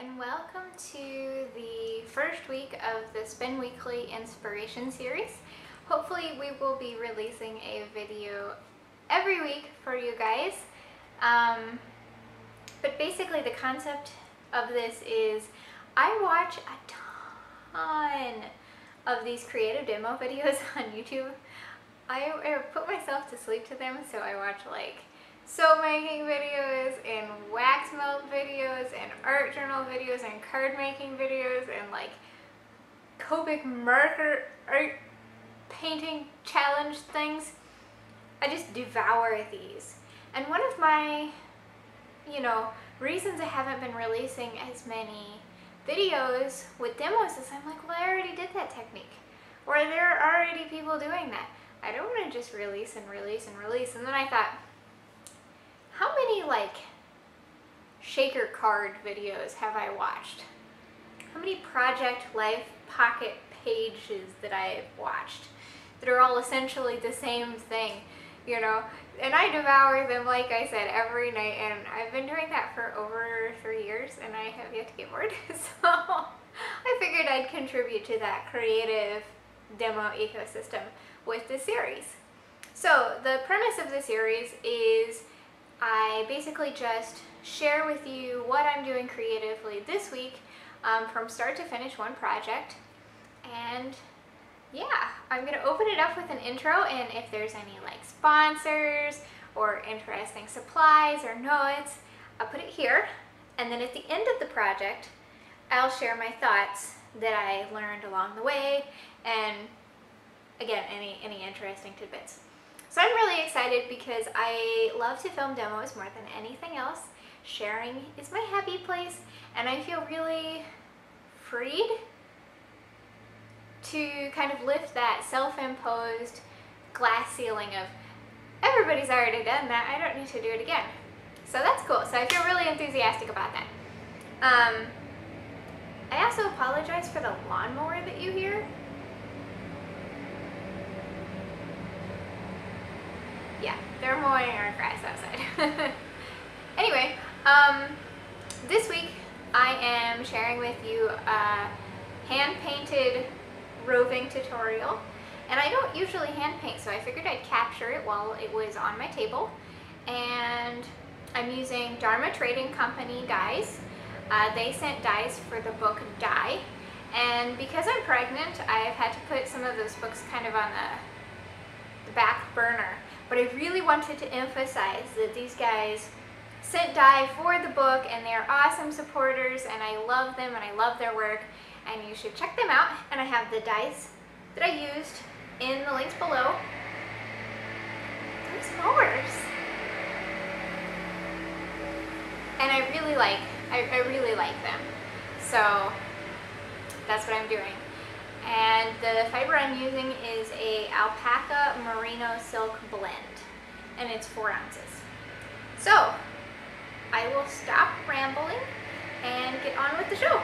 and welcome to the first week of the Spin Weekly Inspiration Series. Hopefully we will be releasing a video every week for you guys. Um, but basically the concept of this is I watch a ton of these creative demo videos on YouTube. I, I put myself to sleep to them so I watch like soap making videos and wax melt videos and art journal videos and card making videos and like Copic marker art painting challenge things. I just devour these. And one of my, you know, reasons I haven't been releasing as many videos with demos is I'm like, well, I already did that technique. Or there are already people doing that. I don't want to just release and release and release. And then I thought, like shaker card videos have I watched? How many project life pocket pages that I've watched that are all essentially the same thing, you know? And I devour them, like I said, every night, and I've been doing that for over three years, and I have yet to get bored, so I figured I'd contribute to that creative demo ecosystem with this series. So the premise of the series is I basically just share with you what I'm doing creatively this week um, from start to finish one project. And yeah, I'm gonna open it up with an intro and if there's any like sponsors or interesting supplies or notes, I'll put it here. And then at the end of the project, I'll share my thoughts that I learned along the way and again, any, any interesting tidbits. So I'm really excited because I love to film demos more than anything else. Sharing is my happy place and I feel really freed to kind of lift that self-imposed glass ceiling of everybody's already done that, I don't need to do it again. So that's cool. So I feel really enthusiastic about that. Um, I also apologize for the lawnmower that you hear. Yeah, they're mowing our grass outside. anyway, um, this week I am sharing with you a hand-painted roving tutorial. And I don't usually hand paint, so I figured I'd capture it while it was on my table. And I'm using Dharma Trading Company dyes. Uh, they sent dyes for the book Dye. And because I'm pregnant, I've had to put some of those books kind of on the, the back burner. But I really wanted to emphasize that these guys sent dye for the book and they're awesome supporters and I love them and I love their work and you should check them out. And I have the dyes that I used in the links below. Those mowers. And I really like, I, I really like them. So that's what I'm doing. And the fiber I'm using is a alpaca merino silk blend and it's four ounces. So I will stop rambling and get on with the show.